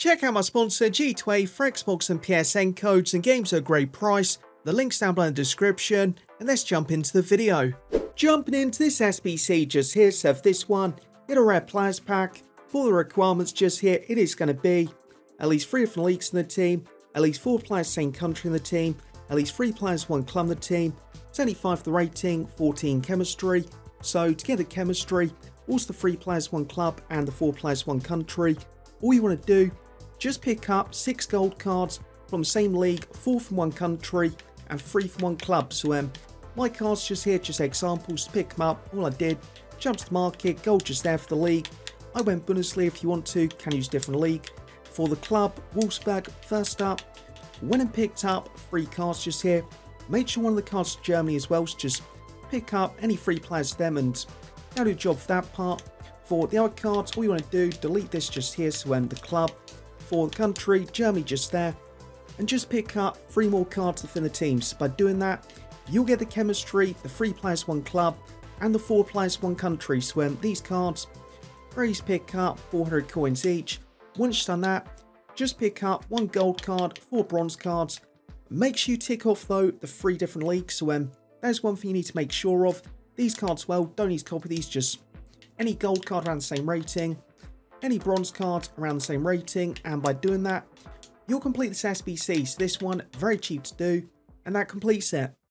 Check out my sponsor G2A for Xbox and PSN codes and games at a great price. The link's down below in the description, and let's jump into the video. Jumping into this SBC just here, so this one, get a rare players pack. For the requirements just here, it is going to be at least 3 different leagues in the team, at least 4 players same country in the team, at least 3 players one club in the team, 75 the rating, 14 chemistry. So to get the chemistry, also the 3 players one club and the 4 players one country, all you want to do, just pick up 6 gold cards from the same league, 4 from one country and 3 from one club. So um, my cards just here, just examples, pick them up, all I did, jump to the market, gold just there for the league. I went Bundesliga if you want to, can use different league. For the club, Wolfsburg, first up, went and picked up three cards just here. Made sure one of the cards to Germany as well, so just pick up any free players them and that'll do a job for that part. For the other cards, all you want to do, delete this just here, so when the club, for the country, Germany just there, and just pick up three more cards within the teams. By doing that, you'll get the chemistry, the three players one club, and the four players one country. So um, these cards, easy pick up, 400 coins each. Once you've done that, just pick up one gold card, four bronze cards. Make sure you tick off though the three different leagues. So um, there's one thing you need to make sure of. These cards, well, don't need to copy these, just any gold card around the same rating, any bronze cards around the same rating, and by doing that, you'll complete this SBC. So this one, very cheap to do, and that completes it.